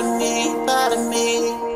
bother me, bother me.